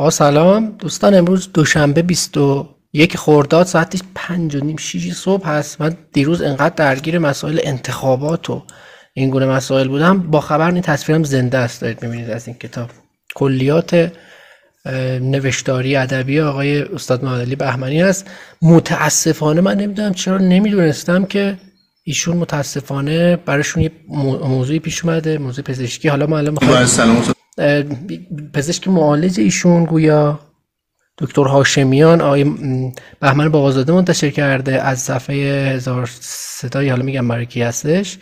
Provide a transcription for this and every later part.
با سلام. دوستان امروز دوشنبه 21 خرداد ساعت 5 و نیم 6 صبح هست. من دیروز انقدر درگیر مسائل انتخابات و این گونه مسائل بودم. با خبر این تصویرم زنده است. دارید می‌بینید از این کتاب. کلیات نوشتاری ادبی آقای استاد محمد بهمنی هست متاسفانه من نمی‌دونم چرا نمی‌دونستم که ایشون متاسفانه براشون یه موضوعی پیش اومده موضوع پزشکی. حالا ما الان پزشک معالج ایشون گویا دکتر هاشمیان آقای بهمن بابازاده منتشر کرده از صفحه هزار صدایی حالا میگم برای کی هستش.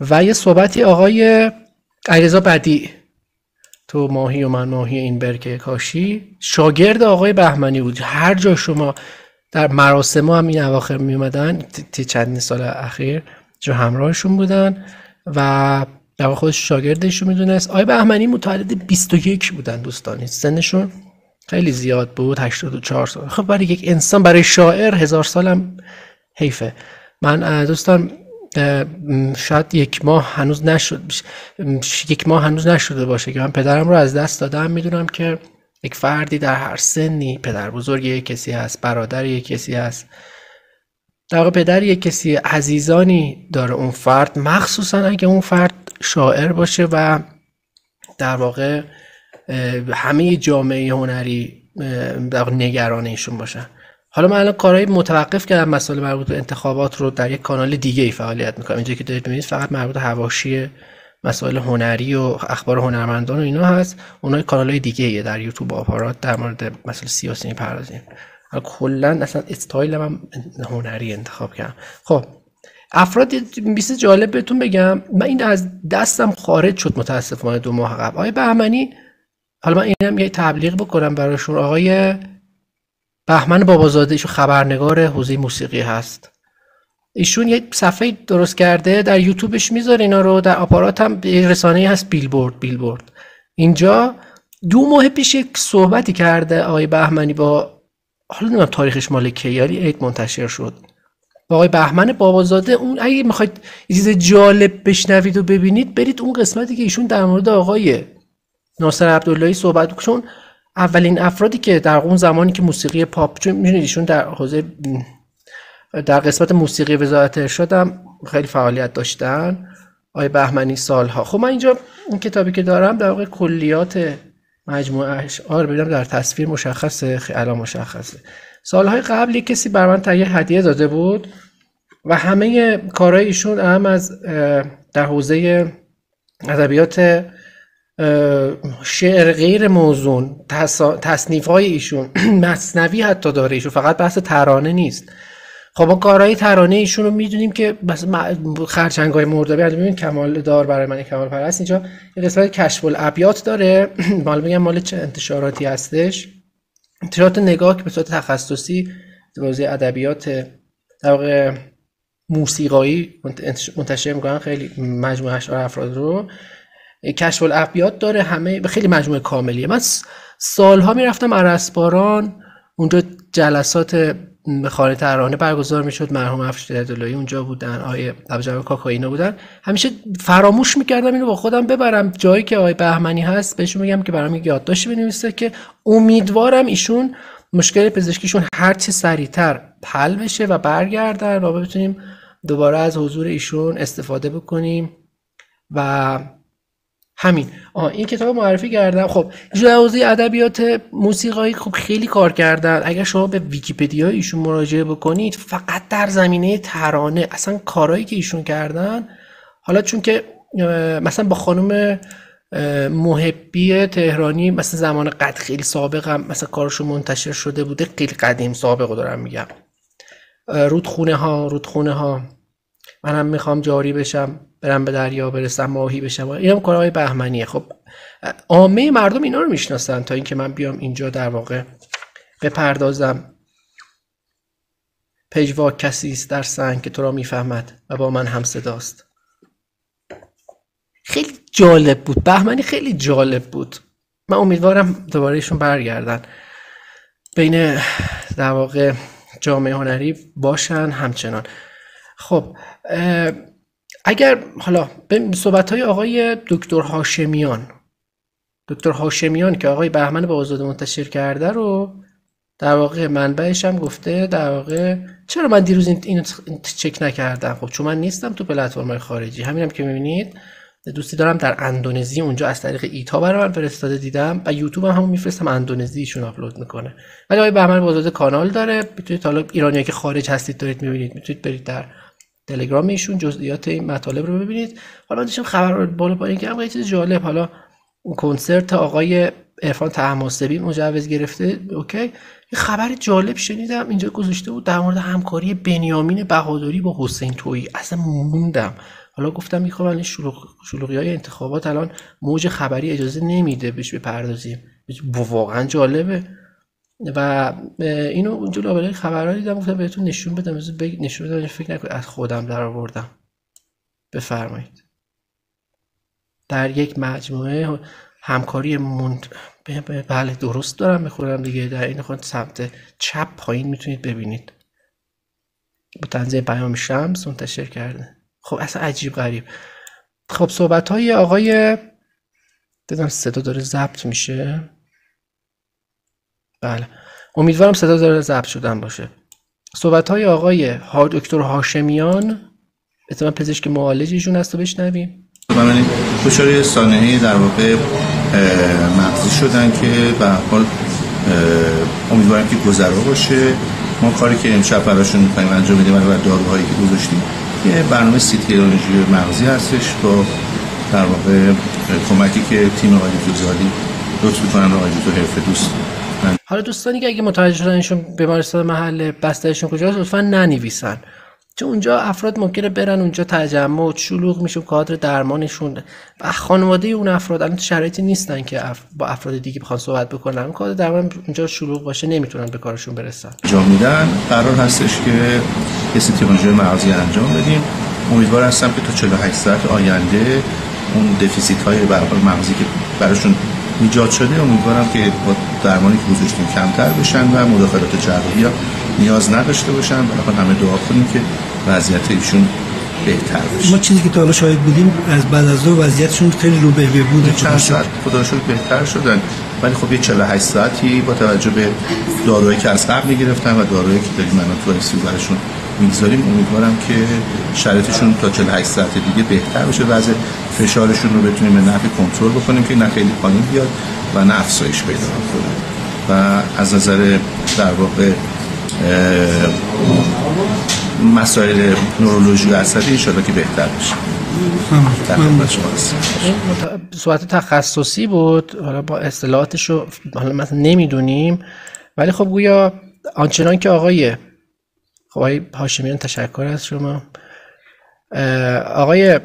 و یه صحبتی آقای علیرضا بدی تو ماهی و من ماهی این برکه کاشی. شاگرد آقای بهمنی بود. هر جا شما در مراسم هم این اواخر می اومدن تی سال اخیر جو همراهشون بودن و در خودش شاگردشون می‌دونست. آقای بهمنی متولد 21 بودن دوستان. سنشون خیلی زیاد بود 84 سال. خب برای یک انسان برای شاعر هزار سالم حیفه. من دوستان شاید یک ماه هنوز نشد یک ماه هنوز نشده باشه که من پدرم رو از دست دادم. می‌دونم که یک فردی در هر سنی پدر بزرگ یک کسی هست برادر یک کسی هست. در پدر یک کسی عزیزانی داره اون فرد مخصوصا اگه اون فرد شاعر باشه و در واقع همه جامعه هنری در نگران ایشون باشن. حالا من الان کارهای متوقف کردم مسائل مربوط به انتخابات رو در یک کانال دیگه ای فعالیت می‌کنم. اینجا که دارید ببینید فقط مربوط به حواشی مسائل هنری و اخبار هنرمندان و اینا هست. اونها کانال های دیگه ایه در یوتیوب آپارات در مورد مسائل سیاسی می‌پردازیم. کلا اصلا استایل من هنری انتخاب کردم. خب افراد بیست جالب بهتون بگم من این از دستم خارج شد متاسفانه دو ماه قبل. آقای بهمنی حالا من اینم یه تبلیغ بکنم براشون آقای بهمن بابازاده ایشون خبرنگار حوزه موسیقی هست. ایشون یه صفحه درست کرده در یوتیوبش می‌ذاره اینا رو در آپارات هم رسانه هست بیلبورد بیلبورد. اینجا دو ماه پیش یک صحبتی کرده آقای بهمنی با حالا نمی‌دونم تاریخش مال کی یعنی عید منتشر شد. با آقای بهمن بابازاده اون اگه می‌خواید یه چیز جالب بشنوید و ببینید برید اون قسمتی که ایشون در مورد آقای ناصر عبداللهی صحبت چون اولین افرادی که در اون زمانی که موسیقی پاپ چون می‌دونید ایشون در حوزه در قسمت موسیقی وزارت ارشاد هم خیلی فعالیت داشتن آقای بهمنی سالها. خب من اینجا اون کتابی که دارم در واقع کلیات مجموعه اشعار ببینم در تصویر مشخصه خیلی مشخصه. سالهای قبل یک کسی بر من تهیه هدیه داده بود و همه کارهای ایشون هم از در حوزه ادبیات شعر غیر موزون تصنیف های ایشون مصنوی حتی داره ایشون فقط بحث ترانه نیست. خب ما کارهای ترانه ایشون رو می‌دونیم که بس خرچنگ های مردابی ببین کمال دار برای من کمال پرست اینجا یه قسمت کشف الابیات داره. مال میگم مال چه انتشاراتی هستش. انتشارات نگاه که به صورت تخصصی حوزه ادبیات در واقع موسیقایی منتشر می‌کنن. خیلی مجموعه اشعار افراد رو. کشف الابیات داره همه خیلی مجموعه کاملیه. من سالها می‌رفتم عرسباران اونجا جلسات خانه ترانه برگزار می‌شد مرحوم افش دلایی اونجا بودن آیه ابجر کاکائینا بودن. همیشه فراموش می‌کردم اینو با خودم ببرم. جایی که آقای بهمنی هست بهشون میگم که برام یادداشتی بنویسه که امیدوارم ایشون مشکل پزشکیشون هرچی سریعتر حل بشه و برگردن و بتونیم دوباره از حضور ایشون استفاده بکنیم و همین. آه این کتاب معرفی کردم. خب حوزه ادبیات موسیقایی خب خیلی کار کردن. اگر شما به ویکیپدیا ایشون مراجعه بکنید فقط در زمینه ترانه اصلا کارهایی که ایشون کردن حالا چون که مثلا با خانم محبی تهرانی مثلا زمان قد خیلی سابق هم مثلا کارشون منتشر شده بوده خیلی قدیم سابق دارم میگم. رودخونه ها رودخونه ها منم می‌خوام جاری بشم. برم به دریا برسم ماهی بشم. این هم کارهای بهمنیه. خب عامه مردم اینا رو می‌شناسن تا اینکه من بیام اینجا در واقع بپردازم. پژوا کسی است در سنگ که تو را می‌فهمد و با من هم صداست. خیلی جالب بود. بهمنی خیلی جالب بود. من امیدوارم دوباره ایشون برگردن. بین در واقع جامعه هنری باشن همچنان. خب اگر حالا به صحبت های آقای دکتر هاشمیان دکتر هاشمیان که آقای بهمن با آزاده منتشر کرده رو در واقع منبعش هم گفته در واقع چرا من دیروز این چک نکردم؟ خب چون من نیستم تو پلتفرم خارجی. همینم که می‌بینید دوستی دارم در اندونزی اونجا از طریق ایتا برای من فرستاده دیدم و یوتیوب هم همون میفرستم اندونزیشون آپلود می‌کنه. ولی آقای بهمن بازاده کانال داره. می‌تونید حالا ایرانی که خارج هستید دارید می‌بینید. می‌تونید برید در تلگرام ایشون جزئیات این مطالب رو ببینید. حالا داشتم خبر بالا پایین که یه چیز جالب حالا کنسرت آقای عرفان تحماسبی مجوز گرفته اوکی. یه خبر جالب شنیدم اینجا گذاشته بود در مورد همکاری بنیامین بهادری با حسین تویی اصلا موندم. حالا گفتم می‌خوام الان شلوغ شلوغی های انتخابات الان موج خبری اجازه نمیده بهش بپردازیم. واقعا جالبه. و اینو اونجا لابلای خبرها دیدم گفتم بهتون نشون بدم نشون بدم فکر نکنید از خودم در آوردم بفرمایید. در یک مجموعه همکاری مند... بله درست دارم می‌خورم دیگه. در این خود سمت چپ پایین می‌تونید ببینید. با تنظیم پیام شمس منتشر کرده. خب اصلا عجیب غریب. خب صحبت های آقای دیدم صدا داره ضبط میشه. بله. امیدوارم صدا داره ضبط شدن باشه. صحبت های آقای دکتر هاشمیان احتمال پزشک معالجشون هست و بشنویم. من دچار سانحه در واقع مغزی شدن که به حال امیدوارم که گذرا باشه. ما کاری که امشب براشون می‌خوایم انجام بدیم برای داروهایی که گذاشتیم. یه برنامه سیتیولوژی مغزی هستش با در واقع کمکی که تیم آقای فوزالی لطف می‌کنن آقای حرف دوست حالا دوستانی که اگه متوجه شدنشون بیمارستان محل بسترشون کجاست لطفا ننویسن. چون اونجا افراد ممکنه برن اونجا تجمع شلوغ میشه کادر درمانشون و خانواده اون افراد الان شرایطی نیستن که با افراد دیگه بخوان صحبت بکنن. کادر درمان اونجا شلوغ باشه نمی‌تونن به کارشون برسن. انجام میدن. قرار هستش که کسی تیمونجوی مغزی انجام بدیم. امیدوار هستم که تا 48 ساعت آینده اون دفیسیت های مغزی که براشون ایجاد شده امیدوارم که با درمانی که گذاشتیم کمتر بشن و مداخلات جراحی ها نیاز نداشته باشن. برای همه دعا کنیم که وضعیت ایشون بهتر بشه. ما چیزی که تا حالا شاهد بودیم از بعد از دو وضعیتشون خیلی رو به بوده چند ساعت خدا شد بهتر شدن. ولی خب یه 48 ساعتی با توجه به داروهایی که از قبل می‌گرفتن و داروهایی که داریم من تو می‌گذاریم. امیدوارم که شرایطشون تا 48 ساعت دیگه بهتر بشه وضع فشارشون رو بتونیم به نفع کنترل بکنیم که نه خیلی پایین بیاد و نه افزایش پیدا کنه و از نظر در واقع مسائل نورولوژی و عصبی انشاءالله که بهتر بشه. صورت تخصصی بود. حالا با اصطلاحاتش رو حالا مثلا نمی‌دونیم. ولی خب گویا آنچنان که آقای خب آقای هاشمیان تشکر از شما. آقای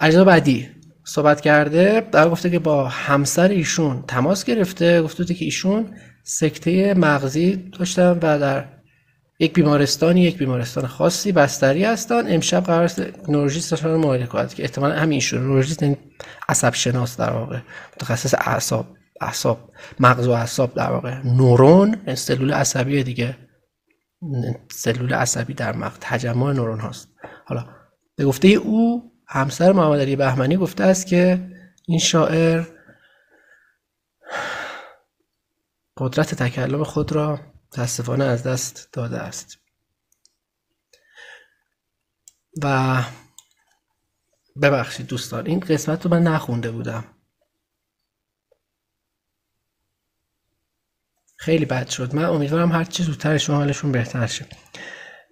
علیزا بعدی صحبت کرده در گفته که با همسر ایشون تماس گرفته گفته که ایشون سکته مغزی داشتن و در یک بیمارستانی یک بیمارستان خاصی بستری هستن. امشب قرار است نورولوژیست رو معاینه کنند که احتمالاً همین ایشون نورولوژیست یعنی عصب شناس در واقع متخصص اعصاب. اعصاب مغز و اعصاب در واقع. نورون سلول عصبی دیگه. سلول عصبی در مغز تجمع نورون هاست. حالا به گفته او همسر محمد علی بهمنی گفته است که این شاعر قدرت تکلم خود را متاسفانه از دست داده است. و ببخشید دوستان این قسمت رو من نخونده بودم. خیلی بد شد. من امیدوارم هر چی شما حالشون بهتر شه.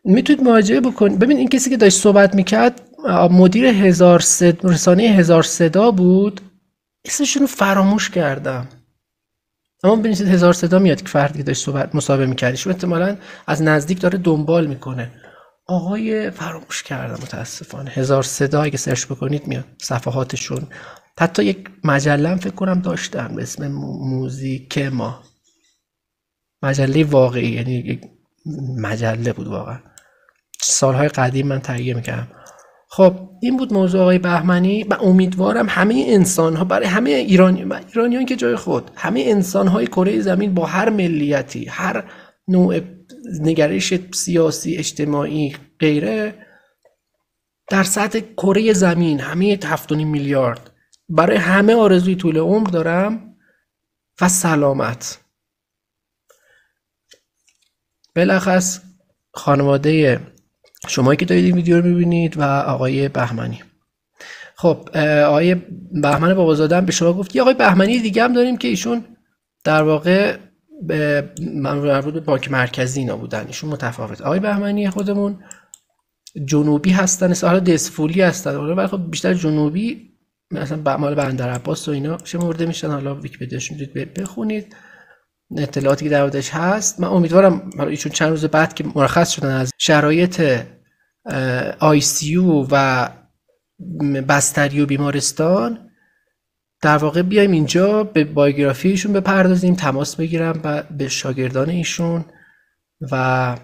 می‌تونید مراجعه بکنید ببین این کسی که داشت صحبت می‌کرد مدیر هزار صد... رسانه هزار صدا بود. اسمشون رو فراموش کردم. اما ببینید هزار صدا میاد که فردی داشت صحبت مصاحبه میکردیش احتمالا از نزدیک داره دنبال می‌کنه. آقای فراموش کردم متاسفانه. هزار صدا اگه سرچ بکنید میاد. صفحاتشون. حتی یک مجله فکر کنم داشتم به اسم موزیک ما. مجله واقعی یعنی مجله بود واقعا. سالهای قدیم من تهیه می‌کردم. خب این بود موضوع آقای بهمنی و امیدوارم همه انسان ها برای همه ایرانی ایرانیان که جای خود همه انسان های کره زمین با هر ملیتی هر نوع نگرش سیاسی اجتماعی غیره در سطح کره زمین همه 7 میلیارد. برای همه آرزوی طول عمر دارم و سلامت. بلخص خانواده شما که دارید این ویدیو رو می‌بینید و آقای بهمنی. خب آقای بهمن بابازاده به شما گفت یه آقای بهمنی دیگه هم داریم که ایشون در واقع به مربوط بانک مرکزی اینا بودن ایشون متفاوت. آقای بهمنی خودمون جنوبی هستن حالا دسفولی هستن ولی خب بیشتر جنوبی مثلا مال بندر عباس و اینا شمرده میشن. حالا ویکی‌پدیاش می‌تونید بخونید. اطلاعاتی که در هست. من امیدوارم ایشون چند روز بعد که مرخص شدن از شرایط آی سی و بستری و بیمارستان در واقع بیایم اینجا به بایوگرافی ایشون بپردازیم تماس بگیرم و به شاگردان ایشون و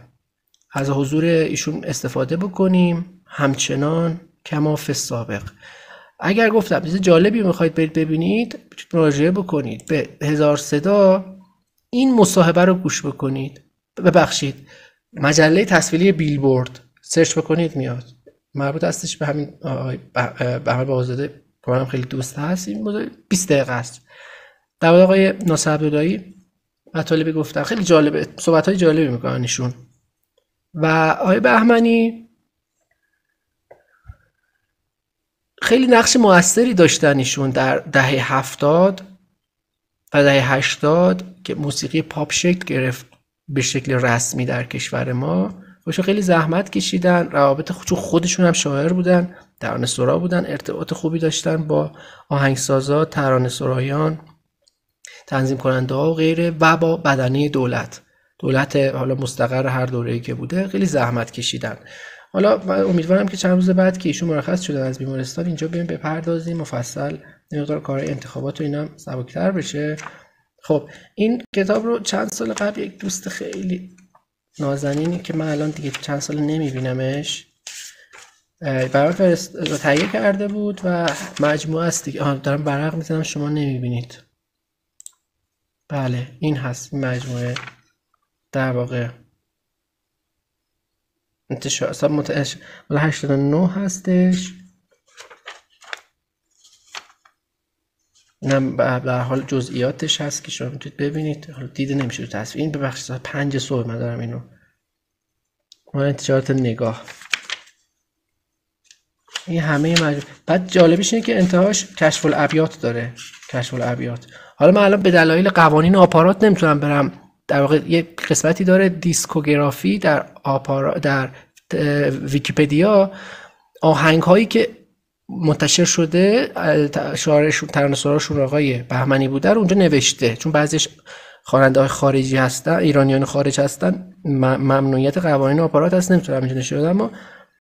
از حضور ایشون استفاده بکنیم. همچنان کماف سابق. اگر گفتم چیز جالبی می‌خواید برید ببینید مراجعه بکنید. به هزار صدا این مصاحبه رو گوش بکنید. ببخشید. مجله تصویری بیلبورد. سرچ بکنید میاد. مربوط هستش به همین به همین بازده که خیلی دوست هست. این 20 دقیقه است. در آقای ناصر عبداللهی مطالبی گفتن. خیلی جالبه. صحبت های جالبی می‌کنن ایشون. و آقای بهمنی خیلی نقش موثری داشتن ایشون در دهه هفتاد. و دهه هشتاد که موسیقی پاپ شکل گرفت به شکل رسمی در کشور ما خوش خیلی زحمت کشیدن روابط چون خودشون هم شاعر بودن ترانه سرا بودن ارتباط خوبی داشتن با آهنگسازا ترانه سرایان تنظیم کننده ها و غیره و با بدنه دولت. دولت حالا مستقر هر دوره‌ای که بوده خیلی زحمت کشیدن. حالا امیدوارم که چند روز بعد که ایشون مرخص شدن از بیمارستان اینجا بیایم بپردازیم مفصل مقدار کار انتخابات و اینا سبکتر بشه. خب این کتاب رو چند سال قبل یک دوست خیلی نازنینی که من الان دیگه چند سال نمیبینمش برای فرست تهیه کرده بود و مجموعه است دیگه. دارم برق می‌زنم شما نمی‌بینید. بله این هست این مجموعه. در واقع. انتشار اصلا متعش 89 هستش. اینم به حال جزئیاتش هست که شما می‌تونید ببینید. حالا دیده نمیشه تو تصویر. این ببخشید پنج صبح من دارم اینو. ما انتشارات نگاه. این همه مجموع بعد جالبیش اینه که انتهاش کشف الابیات داره. کشف الابیات حالا من الان به دلایل قوانین آپارات نمی‌تونم برم. در واقع یه قسمتی داره دیسکوگرافی در آپارا در ویکیپدیا. آهنگ هایی که منتشر شده شعارشون ترانه‌سراشون آقای بهمنی بوده رو اونجا نوشته. چون بعضیش خواننده های خارجی هستن ایرانیان خارج هستن ممنوعیت قوانین آپارات هست. نمی‌تونم اینجا نشون اما